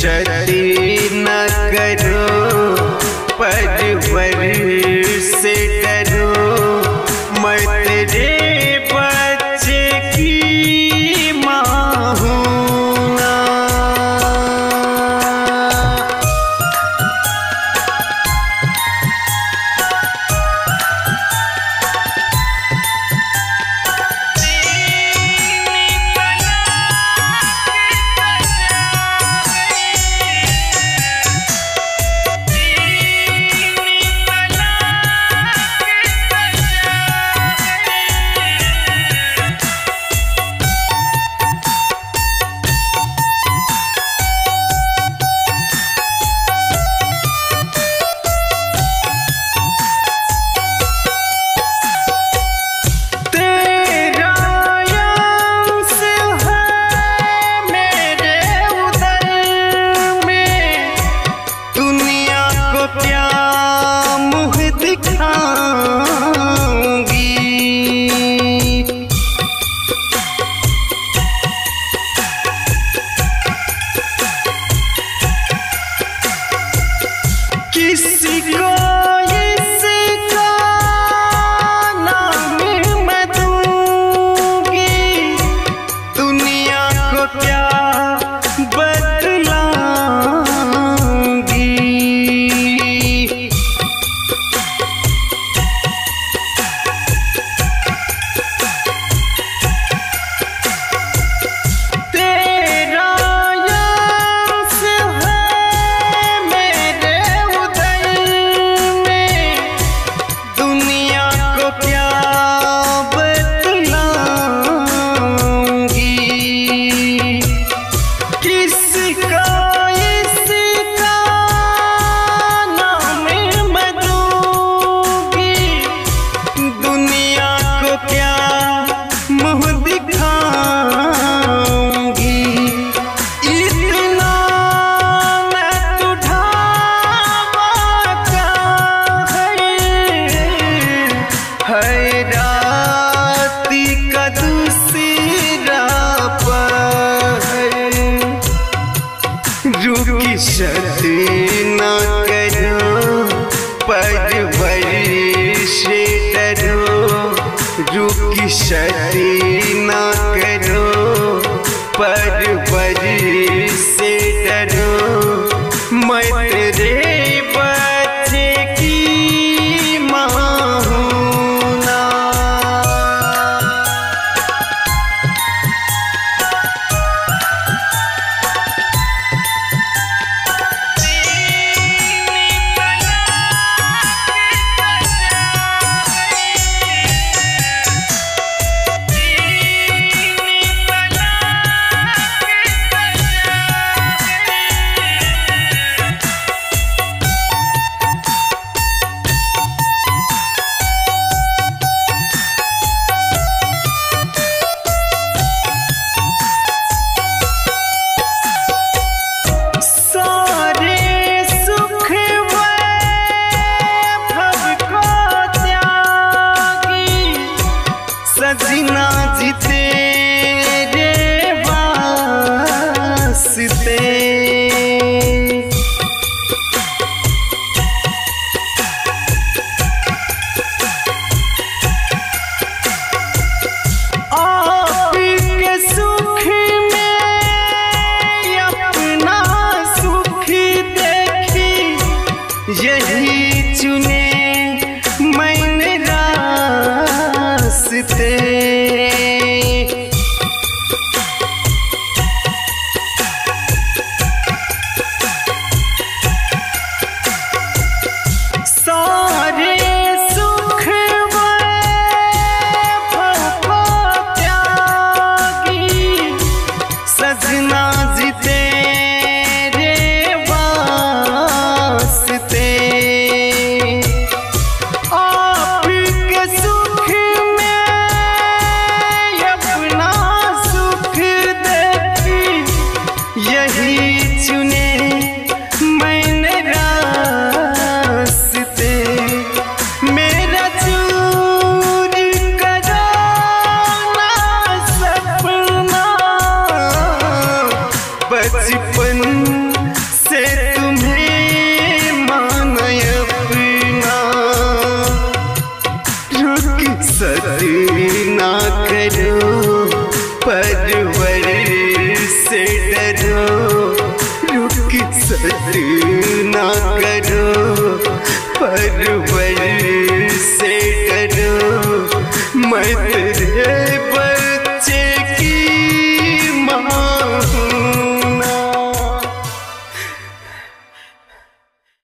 shady físico. रुकी शरी ना करो परवर bem. ना करो पर